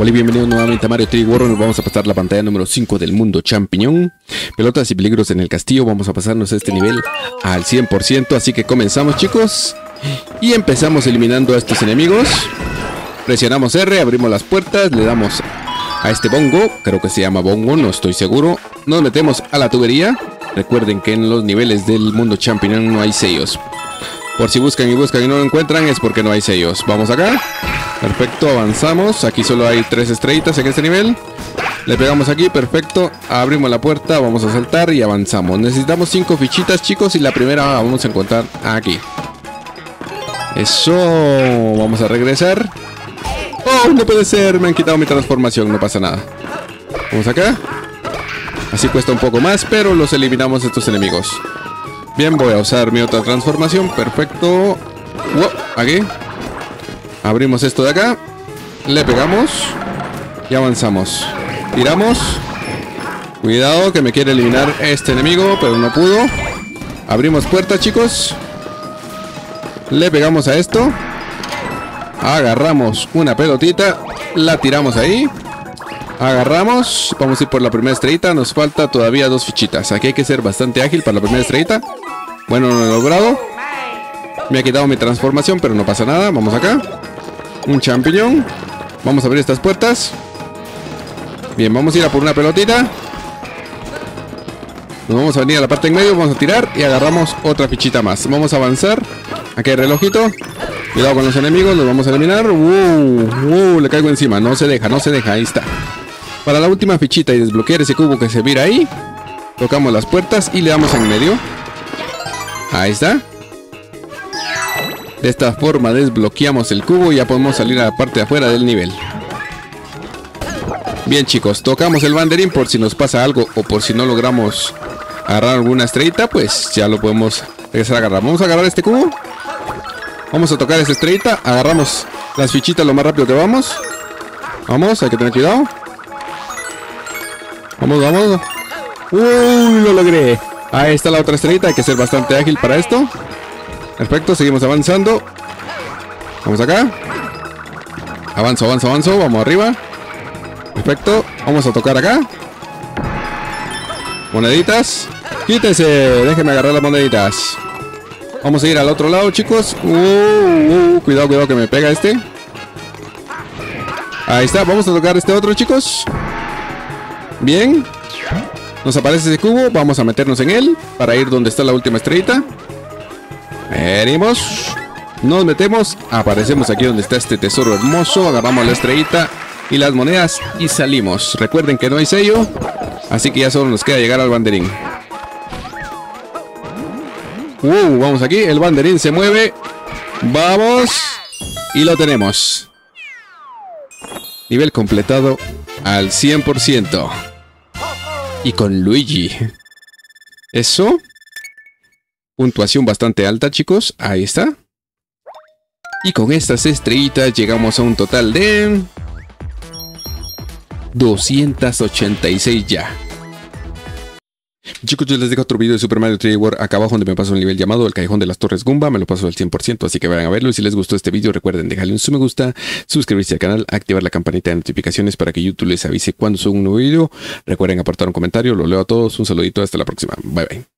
Hola y bienvenidos nuevamente a Mario 3 World. Nos vamos a pasar la pantalla número 5 del mundo champiñón. Pelotas y peligros en el castillo. Vamos a pasarnos este nivel al 100%. Así que comenzamos chicos. Y empezamos eliminando a estos enemigos. Presionamos R, abrimos las puertas, le damos a este bongo. Creo que se llama bongo, no estoy seguro. Nos metemos a la tubería. Recuerden que en los niveles del mundo champiñón no hay sellos. Por si buscan y buscan y no lo encuentran es porque no hay sellos. Vamos acá. Perfecto, avanzamos. Aquí solo hay tres estrellitas en este nivel. Le pegamos aquí, perfecto. Abrimos la puerta, vamos a saltar y avanzamos. Necesitamos cinco fichitas, chicos, y la primera vamos a encontrar aquí. Eso, vamos a regresar. Oh, no puede ser, me han quitado mi transformación, no pasa nada. Vamos acá. Así cuesta un poco más, pero los eliminamos estos enemigos. Bien, voy a usar mi otra transformación, perfecto. aquí. Abrimos esto de acá. Le pegamos. Y avanzamos. Tiramos. Cuidado que me quiere eliminar este enemigo, pero no pudo. Abrimos puerta, chicos. Le pegamos a esto. Agarramos una pelotita. La tiramos ahí. Agarramos. Vamos a ir por la primera estrellita. Nos falta todavía dos fichitas. Aquí hay que ser bastante ágil para la primera estrellita. Bueno, no lo he logrado. Me ha quitado mi transformación, pero no pasa nada. Vamos acá. Un champiñón. Vamos a abrir estas puertas. Bien, vamos a ir a por una pelotita. Nos vamos a venir a la parte en medio, vamos a tirar y agarramos otra fichita más. Vamos a avanzar. Aquí hay relojito. Cuidado con los enemigos, los vamos a eliminar. Uh, uh, le caigo encima. No se deja, no se deja. Ahí está. Para la última fichita y desbloquear ese cubo que se vira ahí, tocamos las puertas y le damos en medio. Ahí está. De esta forma desbloqueamos el cubo y ya podemos salir a la parte de afuera del nivel. Bien chicos, tocamos el banderín por si nos pasa algo o por si no logramos agarrar alguna estrellita, pues ya lo podemos empezar a agarrar. Vamos a agarrar este cubo. Vamos a tocar esta estrellita, agarramos las fichitas lo más rápido que vamos. Vamos, hay que tener cuidado. Vamos, vamos. Uy, lo logré. Ahí está la otra estrellita, hay que ser bastante ágil para esto. Perfecto, seguimos avanzando. Vamos acá. Avanzo, avanzo, avanzo. Vamos arriba. Perfecto. Vamos a tocar acá. Moneditas. Quítese. Déjenme agarrar las moneditas. Vamos a ir al otro lado, chicos. Uh, uh, cuidado, cuidado que me pega este. Ahí está. Vamos a tocar este otro, chicos. Bien. Nos aparece ese cubo. Vamos a meternos en él para ir donde está la última estrellita. Venimos. Nos metemos. Aparecemos aquí donde está este tesoro hermoso. Agarramos la estrellita y las monedas y salimos. Recuerden que no hay sello. Así que ya solo nos queda llegar al banderín. Uh, vamos aquí. El banderín se mueve. Vamos. Y lo tenemos. Nivel completado al 100%. Y con Luigi. Eso. Puntuación bastante alta, chicos. Ahí está. Y con estas estrellitas llegamos a un total de... 286 ya. Chicos, yo les dejo otro video de Super Mario 3D World acá abajo donde me paso un nivel llamado El Callejón de las Torres Gumba. Me lo paso al 100%, así que vayan a verlo. Y si les gustó este video, recuerden dejarle un su me gusta, suscribirse al canal, activar la campanita de notificaciones para que YouTube les avise cuando suba un nuevo video. Recuerden aportar un comentario, lo leo a todos. Un saludito, hasta la próxima. Bye bye.